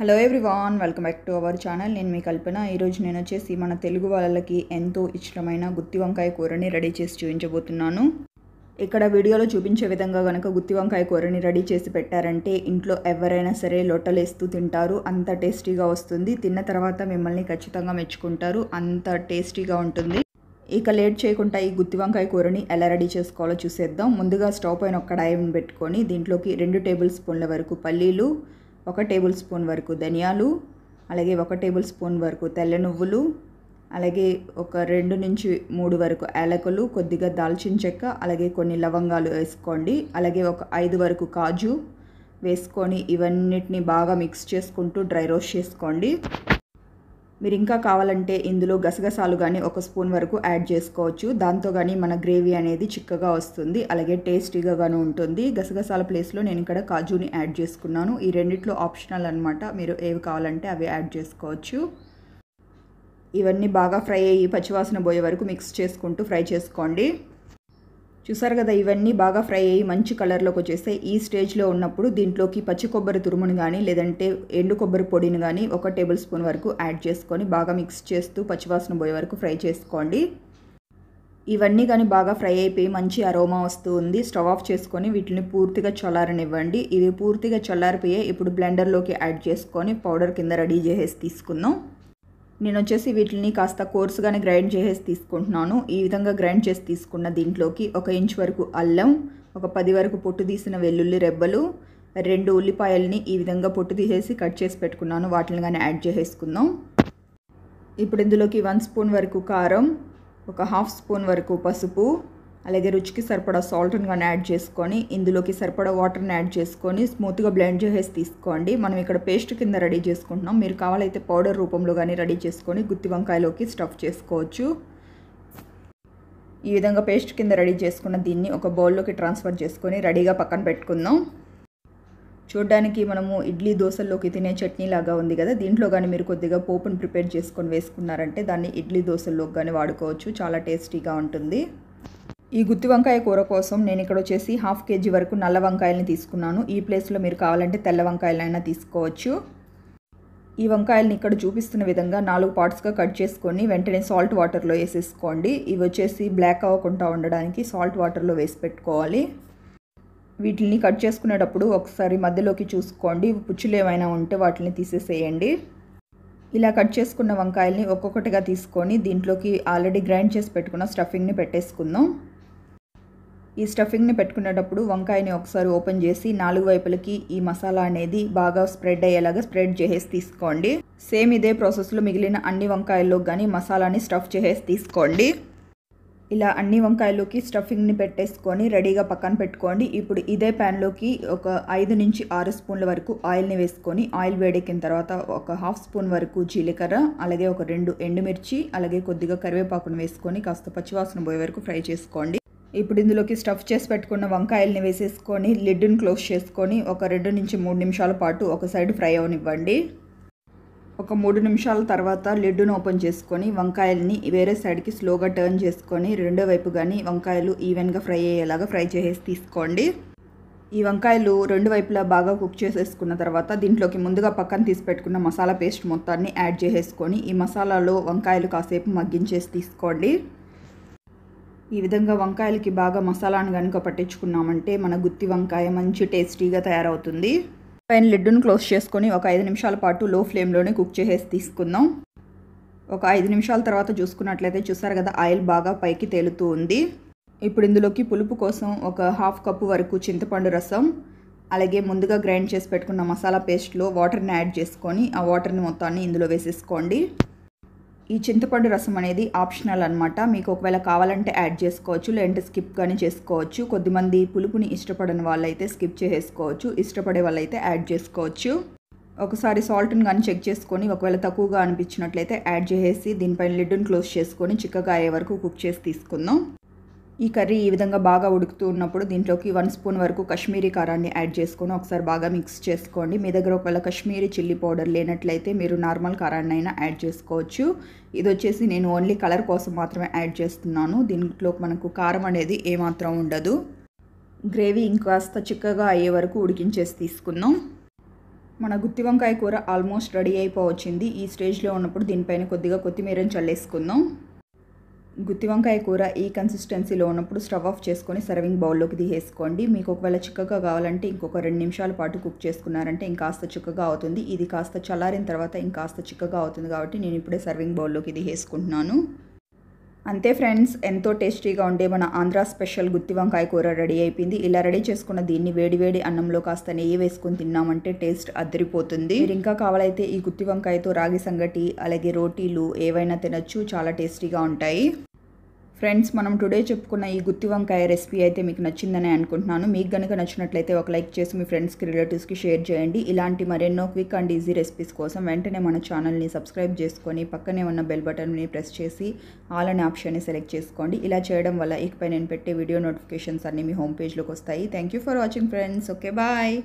Hello everyone welcome back to our channel నేను మీ కల్పన. ఈరోజు నేను వచ్చేసి మన తెలుగు వాళ్ళకి ఎంతో ఇష్టమైన గుత్తి వంకాయ కూరని రెడీ చేసి చూపించబోతున్నాను. ఇక్కడ వీడియోలో చూపించే విధంగా కనుక గుత్తి వంకాయ కూరని రెడీ చేసి పెట్టారంటే ఇంట్లో ఎవరైనా సరే లొట్టలేస్తూ తింటారు. అంత టేస్టీగా వస్తుంది. తిన్న తర్వాత మిమ్మల్ని ఖచ్చితంగా మెచ్చుకుంటారు. అంత టేస్టీగా ఉంటుంది. ఇక లేట్ చేయకుండా ఈ గుత్తి వంకాయ కూరని ఎలా రెడీ చేసుకోవాలో చూసేద్దాం. ముందుగా స్టవ్ పైన ఒక కడాయిని పెట్టుకొని దీంట్లోకి రెండు టేబుల్ స్పూన్ల వరకు పల్లీలు ఒక టేబుల్ స్పూన్ వరకు ధనియాలు అలాగే ఒక టేబుల్ స్పూన్ వరకు తెల్ల నువ్వులు అలాగే ఒక రెండు నుంచి మూడు వరకు యాలకులు కొద్దిగా దాల్చిన చెక్క అలాగే కొన్ని లవంగాలు వేసుకోండి. అలాగే ఒక ఐదు వరకు కాజు వేసుకొని ఇవన్నిటిని బాగా మిక్స్ చేసుకుంటూ డ్రై రోస్ట్ చేసుకోండి. మీరు ఇంకా కావాలంటే ఇందులో గసగసాలు కానీ ఒక స్పూన్ వరకు యాడ్ చేసుకోవచ్చు. దాంతో కానీ మన గ్రేవీ అనేది చిక్కగా వస్తుంది. అలాగే టేస్టీగా గాను ఉంటుంది. గసగసాల ప్లేస్లో నేను ఇక్కడ కాజుని యాడ్ చేసుకున్నాను. ఈ రెండిట్లో ఆప్షనల్ అనమాట మీరు ఏవి కావాలంటే అవి యాడ్ చేసుకోవచ్చు. ఇవన్నీ బాగా ఫ్రై అయ్యి పచ్చివాసన పోయే వరకు మిక్స్ చేసుకుంటూ ఫ్రై చేసుకోండి. చూసారు కదా ఇవన్నీ బాగా ఫ్రై అయ్యి మంచి కలర్లోకి వచ్చేస్తే ఈ స్టేజ్లో ఉన్నప్పుడు దీంట్లోకి పచ్చి కొబ్బరి తురుమును కానీ లేదంటే ఎండు కొబ్బరి పొడిని కానీ ఒక టేబుల్ స్పూన్ వరకు యాడ్ చేసుకొని బాగా మిక్స్ చేస్తూ పచ్చివాసన పోయే వరకు ఫ్రై చేసుకోండి. ఇవన్నీ కానీ బాగా ఫ్రై అయిపోయి మంచి అరోమా వస్తూ ఉంది. స్టవ్ ఆఫ్ చేసుకొని వీటిని పూర్తిగా చల్లారనివ్వండి. ఇవి పూర్తిగా చల్లారిపోయే ఇప్పుడు బ్లెండర్లోకి యాడ్ చేసుకొని పౌడర్ కింద రెడీ చేసేసి తీసుకుందాం. నేను వచ్చేసి వీటిని కాస్త కోర్సుగానే గ్రైండ్ చేసేసి తీసుకుంటున్నాను. ఈ విధంగా గ్రైండ్ చేసి తీసుకున్న దీంట్లోకి ఒక ఇంచ్ వరకు అల్లం ఒక పది వరకు పొట్టు తీసిన వెల్లుల్లి రెబ్బలు రెండు ఉల్లిపాయల్ని ఈ విధంగా పొట్టు తీసేసి కట్ చేసి పెట్టుకున్నాను. వాటిని కానీ యాడ్ చేసేసుకుందాం. ఇప్పుడు ఇందులోకి వన్ స్పూన్ వరకు కారం ఒక హాఫ్ స్పూన్ వరకు పసుపు అలాగే రుచికి సరిపడా సాల్ట్ని కానీ యాడ్ చేసుకొని ఇందులోకి సరిపడా వాటర్ని యాడ్ చేసుకొని స్మూత్గా బ్లెండ్ చేసేసి తీసుకోండి. మనం ఇక్కడ పేస్ట్ కింద రెడీ చేసుకుంటున్నాం. మీరు కావాలైతే పౌడర్ రూపంలో కానీ రెడీ చేసుకొని గుత్తి వంకాయలోకి స్టఫ్ చేసుకోవచ్చు. ఈ విధంగా పేస్ట్ కింద రెడీ చేసుకున్న దీన్ని ఒక బౌల్లోకి ట్రాన్స్ఫర్ చేసుకొని రెడీగా పక్కన పెట్టుకుందాం. చూడ్డానికి మనము ఇడ్లీ దోశల్లోకి తినే చట్నీ లాగా ఉంది కదా. దీంట్లో కానీ మీరు కొద్దిగా పోపును ప్రిపేర్ చేసుకొని వేసుకున్నారంటే దాన్ని ఇడ్లీ దోశల్లోకి కానీ వాడుకోవచ్చు. చాలా టేస్టీగా ఉంటుంది. ఈ గుత్తి వంకాయ కూర కోసం నేను ఇక్కడ వచ్చేసి హాఫ్ కేజీ వరకు నల్ల వంకాయలని తీసుకున్నాను. ఈ ప్లేస్లో మీరు కావాలంటే తెల్ల వంకాయలైనా తీసుకోవచ్చు. ఈ వంకాయలని ఇక్కడ చూపిస్తున్న విధంగా నాలుగు పార్ట్స్గా కట్ చేసుకొని వెంటనే సాల్ట్ వాటర్లో వేసేసుకోండి. ఇవి వచ్చేసి బ్లాక్ అవ్వకుండా ఉండడానికి సాల్ట్ వాటర్లో వేసి పెట్టుకోవాలి. వీటిని కట్ చేసుకునేటప్పుడు ఒకసారి మధ్యలోకి చూసుకోండి. పుచ్చులు ఏమైనా ఉంటే వాటిని తీసేసేయండి. ఇలా కట్ చేసుకున్న వంకాయల్ని ఒక్కొక్కటిగా తీసుకొని దీంట్లోకి ఆల్రెడీ గ్రైండ్ చేసి పెట్టుకున్న స్టఫింగ్ని పెట్టేసుకుందాం. ఈ స్టఫింగ్ని పెట్టుకునేటప్పుడు వంకాయని ఒకసారి ఓపెన్ చేసి నాలుగు వైపులకి ఈ మసాలా అనేది బాగా స్ప్రెడ్ అయ్యేలాగా స్ప్రెడ్ చేసేసి తీసుకోండి. సేమ్ ఇదే ప్రాసెస్లో మిగిలిన అన్ని వంకాయల్లో కానీ మసాలాని స్టఫ్ చేసేసి తీసుకోండి. ఇలా అన్ని వంకాయలోకి స్టఫింగ్ని పెట్టేసుకొని రెడీగా పక్కన పెట్టుకోండి. ఇప్పుడు ఇదే ప్యాన్లోకి ఒక ఐదు నుంచి ఆరు స్పూన్ల వరకు ఆయిల్ని వేసుకొని ఆయిల్ వేడెక్కిన తర్వాత ఒక హాఫ్ స్పూన్ వరకు జీలకర్ర అలాగే ఒక రెండు ఎండుమిర్చి అలాగే కొద్దిగా కరివేపాకును వేసుకొని కాస్త పచ్చివాసన పోయే వరకు ఫ్రై చేసుకోండి. ఇప్పుడు ఇందులోకి స్టఫ్ చేసి పెట్టుకున్న వంకాయల్ని వేసేసుకొని లిడ్ని క్లోజ్ చేసుకొని ఒక రెండు నుంచి మూడు నిమిషాల పాటు ఒక సైడ్ ఫ్రై అవనివ్వండి. ఒక మూడు నిమిషాల తర్వాత లిడ్డును ఓపెన్ చేసుకొని వంకాయల్ని వేరే సైడ్కి స్లోగా టర్న్ చేసుకొని రెండో వైపు కానీ వంకాయలు ఈవెన్గా ఫ్రై అయ్యేలాగా ఫ్రై చేసేసి తీసుకోండి. ఈ వంకాయలు రెండు వైపులా బాగా కుక్ చేసేసుకున్న తర్వాత దీంట్లోకి ముందుగా పక్కన తీసి పెట్టుకున్న మసాలా పేస్ట్ మొత్తాన్ని యాడ్ చేసేసుకొని ఈ మసాలాలో వంకాయలు కాసేపు మగ్గించేసి తీసుకోండి. ఈ విధంగా వంకాయలకి బాగా మసాలాను కనుక పట్టించుకున్నామంటే మన గుత్తి వంకాయ మంచి టేస్టీగా తయారవుతుంది. పైన లిడ్డును క్లోజ్ చేసుకొని ఒక ఐదు నిమిషాల పాటు లో ఫ్లేమ్లోనే కుక్ చేసేసి తీసుకుందాం. ఒక ఐదు నిమిషాల తర్వాత చూసుకున్నట్లయితే చూసారు కదా ఆయిల్ బాగా పైకి తేలుతూ ఉంది. ఇప్పుడు ఇందులోకి పులుపు కోసం ఒక హాఫ్ కప్పు వరకు చింతపండు రసం అలాగే ముందుగా గ్రైండ్ చేసి పెట్టుకున్న మసాలా పేస్ట్లో వాటర్ని యాడ్ చేసుకొని ఆ వాటర్ని మొత్తాన్ని ఇందులో వేసేసుకోండి. ఈ చింతపండు రసం అనేది ఆప్షనల్ అనమాట మీకు ఒకవేళ కావాలంటే యాడ్ చేసుకోవచ్చు లేదంటే స్కిప్ కానీ చేసుకోవచ్చు. కొద్దిమంది పులుపుని ఇష్టపడని వాళ్ళైతే స్కిప్ చేసేసుకోవచ్చు. ఇష్టపడే వాళ్ళైతే యాడ్ చేసుకోవచ్చు. ఒకసారి సాల్ట్ని కానీ చెక్ చేసుకొని ఒకవేళ తక్కువగా అనిపించినట్లయితే యాడ్ చేసేసి దీనిపైన లిడ్డును క్లోజ్ చేసుకొని చిక్కగా అయ్యే వరకు కుక్ చేసి తీసుకుందాం. ఈ కర్రీ ఈ విధంగా బాగా ఉడుకుతూ ఉన్నప్పుడు దీంట్లోకి వన్ స్పూన్ వరకు కాశ్మీరీ కారాన్ని యాడ్ చేసుకొని ఒకసారి బాగా మిక్స్ చేసుకోండి. మీ దగ్గర ఒకవేళ కాశ్మీరీ చిల్లీ పౌడర్ లేనట్లయితే మీరు నార్మల్ కారాన్ని అయినా యాడ్ చేసుకోవచ్చు. ఇది వచ్చేసి నేను ఓన్లీ కలర్ కోసం మాత్రమే యాడ్ చేస్తున్నాను. దీంట్లో మనకు కారం అనేది ఏమాత్రం ఉండదు. గ్రేవీ ఇంకాస్త చిక్కగా అయ్యే వరకు ఉడికించేసి తీసుకుందాం. మన గుత్తి వంకాయ కూర ఆల్మోస్ట్ రెడీ అయిపోవచ్చింది. ఈ స్టేజ్లో ఉన్నప్పుడు దీనిపైన కొద్దిగా కొత్తిమీరని చల్లేసుకుందాం. గుత్తి వంకాయ కూర ఈ కన్సిస్టెన్సీలో ఉన్నప్పుడు స్టవ్ ఆఫ్ చేసుకొని సర్వింగ్ బౌల్లోకి తీసేసుకోండి. మీకు ఒకవేళ చిక్కగా కావాలంటే ఇంకొక రెండు నిమిషాల పాటు కుక్ చేసుకున్నారంటే ఇంకాస్త చిక్కగా అవుతుంది. ఇది కాస్త చల్లారిన తర్వాత ఇంకాస్త చిక్కగా అవుతుంది కాబట్టి నేను ఇప్పుడే సర్వింగ్ బౌల్లోకి తీసేసుకుంటున్నాను. అంతే ఫ్రెండ్స్ ఎంతో టేస్టీగా ఉండే మన ఆంధ్ర స్పెషల్ గుత్తి వంకాయ కూర రెడీ అయిపోయింది. ఇలా రెడీ చేసుకున్న దీన్ని వేడివేడి అన్నంలో కాస్త నెయ్యి వేసుకొని తిన్నామంటే టేస్ట్ అద్దరిపోతుంది. మీరు ఇంకా కావాలైతే ఈ గుత్తి వంకాయతో రాగి సంగటి అలాగే రోటీలు ఏవైనా తినచ్చు. చాలా టేస్టీగా ఉంటాయి. ఫ్రెండ్స్ మనం టుడే చెప్పుకున్న ఈ గుత్తి వంకాయ రెసిపీ అయితే మీకు నచ్చిందని అనుకుంటున్నాను. మీకు కనుక నచ్చినట్లయితే ఒక లైక్ చేసి మీ ఫ్రెండ్స్కి రిలేటివ్స్కి షేర్ చేయండి. ఇలాంటి మరెన్నో క్విక్ అండ్ ఈజీ రెసిపీస్ కోసం వెంటనే మన ఛానల్ని సబ్స్క్రైబ్ చేసుకొని పక్కనే ఉన్న బెల్ బటన్ని ప్రెస్ చేసి ఆల్ అనే ఆప్షన్ని సెలెక్ట్ చేసుకోండి. ఇలా చేయడం వల్ల ఇకపై నేను పెట్టే వీడియో నోటిఫికేషన్స్ అన్నీ మీ హోమ్ పేజ్లోకి వస్తాయి. Thank you for watching friends. Okay bye.